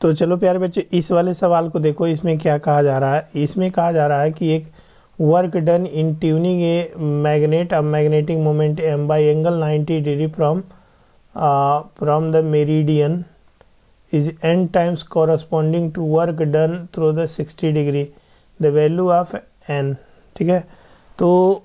तो चलो प्यारे बच्चे, इस वाले सवाल को देखो, इसमें क्या कहा जा रहा है? इसमें कहा जा रहा है कि एक work done in turning a magnet a magnetic moment M by angle 90 degree from from the meridian is n times corresponding to work done through the 60 degree the value of n ठीक है? तो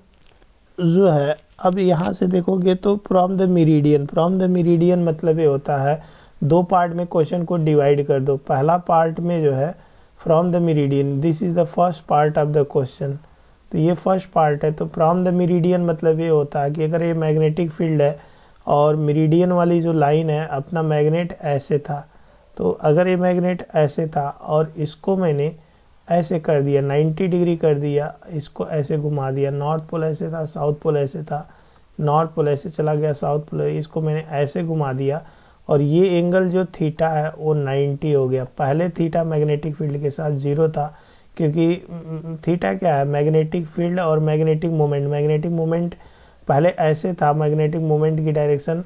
जो है, अब यहाँ से देखोगे तो from the meridian from the meridian मतलब ये होता है दो पार्ट में क्वेश्चन को डिवाइड कर दो। पहला पार्ट में जो है from the meridian this is the first part of the question तो ये फ़र्स्ट पार्ट है तो फ्रॉम द मेरिडियन मतलब ये होता है कि अगर ये मैग्नेटिक फ़ील्ड है और मेरिडियन वाली जो लाइन है, अपना मैग्नेट ऐसे था। तो अगर ये मैग्नेट ऐसे था और इसको मैंने ऐसे कर दिया 90 डिग्री कर दिया, इसको ऐसे घुमा दिया। नॉर्थ पोल ऐसे था साउथ पोल ऐसे था नॉर्थ पोल ऐसे चला गया साउथ पोल इसको मैंने ऐसे घुमा दिया। और ये एंगल जो थीटा है, वो 90 हो गया। पहले थीटा मैग्नेटिक फ़ील्ड के साथ ज़ीरो था, क्योंकि थीटा क्या है? मैग्नेटिक फ़ील्ड और मैग्नेटिक मोमेंट मैग्नेटिक मोमेंट पहले ऐसे था मैग्नेटिक मोमेंट की डायरेक्शन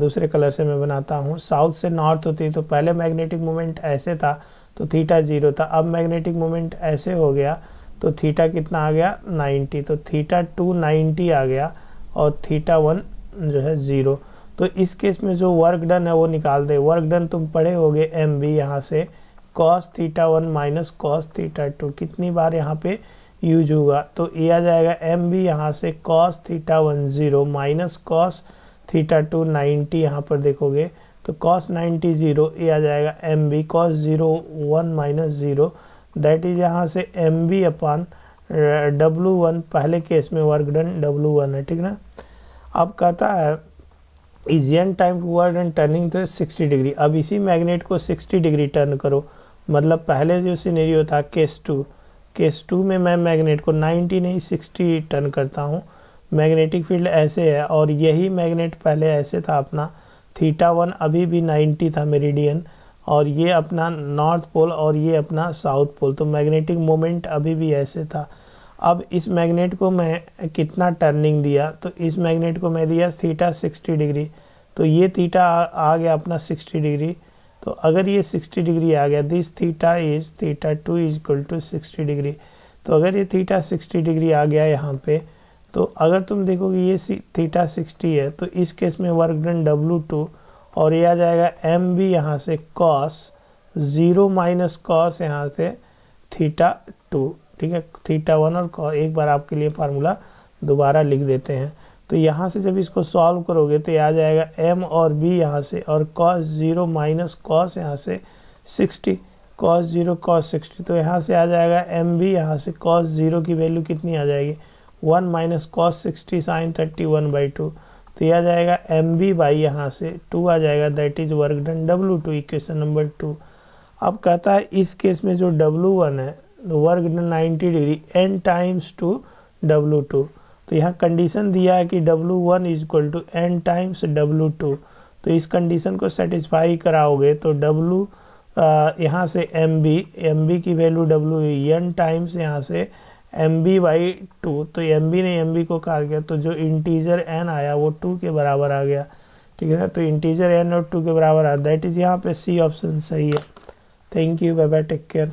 दूसरे कलर से मैं बनाता हूँ। साउथ से नॉर्थ होती तो पहले मैग्नेटिक मोमेंट ऐसे था तो थीटा ज़ीरो था। अब मैग्नेटिक मोमेंट ऐसे हो गया तो थीटा कितना आ गया? 90 तो थीटा टू नाइन्टी आ गया और थीटा वन जो है ज़ीरो तो इस केस में जो वर्क डन है वो निकाल दे। वर्क डन तुम पढ़े होगे एम बी यहाँ से। Cos theta one minus cos theta two कितनी बार यहाँ पे यूज़ होगा? तो ये आ जाएगा एम बी यहाँ से cos theta one zero minus cos theta two ninety यहाँ पर देखोगे। तो कॉस नाइन्टी ज़ीरो ये आ जाएगा M B cos zero one minus zero that is यहाँ से M B upon W one पहले केस में वर्क डन डब्लू वन है, ठीक ना? अब कहता है is n time toward and turning तो 60 डिग्री अब इसी मैग्नेट को 60 डिग्री टर्न करो। मतलब पहले जो सीनेरियो था केस टू केस टू में मैं मैग्नेट को 90 नहीं 60 टर्न करता हूँ। मैग्नेटिक फ़ील्ड ऐसे है और यही मैग्नेट पहले ऐसे था अपना। थीटा वन अभी भी 90 था मेरिडियन और ये अपना नॉर्थ पोल और ये अपना साउथ पोल तो मैग्नेटिक मोमेंट अभी भी ऐसे था। अब इस मैग्नेट को मैं कितना टर्निंग दिया? तो इस मैग्नेट को मैं दिया थीटा 60 डिग्री तो ये थीटा आ, आ गया अपना 60 डिग्री तो अगर ये 60 डिग्री आ गया this theta is theta two is equal to sixty degree तो अगर ये थीटा 60 डिग्री आ गया यहाँ पे तो अगर तुम देखोगे ये थीटा 60 है तो इस केस में वर्क डन डब्लू टू और ये आ जाएगा एम बी यहाँ से कॉस ज़ीरो माइनस कॉस यहाँ से थीटा टू ठीक है? थीटा वन और एक बार आपके लिए फार्मूला दोबारा लिख देते हैं। तो यहाँ से जब इसको सॉल्व करोगे तो आ जाएगा एम और बी यहाँ से और कॉस ज़ीरो माइनस कॉस यहाँ से sixty cos zero cos sixty तो यहाँ से आ जाएगा एम बी यहाँ से कॉस ज़ीरो की वैल्यू कितनी आ जाएगी? One minus cos sixty sine thirty one by two तो यह आ जाएगा एम बी बाई यहाँ से टू आ जाएगा। That is work done W two equation number two अब कहता है इस केस में जो डब्लू वन है work done 90 degree n times two W two तो यहाँ कंडीशन दिया है कि W one is equal to n times W two तो इस कंडीशन को सेटिस्फाई कराओगे तो डब्लू यहाँ से एम बी एम बी की वैल्यू डब्लू एन टाइम्स यहाँ से एम बी बाई टू तो एम बी ने एम बी को कहा गया तो जो इंटीजर एन आया वो टू के बराबर आ गया। ठीक है तो इंटीजर एन और टू के बराबर आ दैट इज़ यहाँ पे सी ऑप्शन सही है। Thank you bye bye take care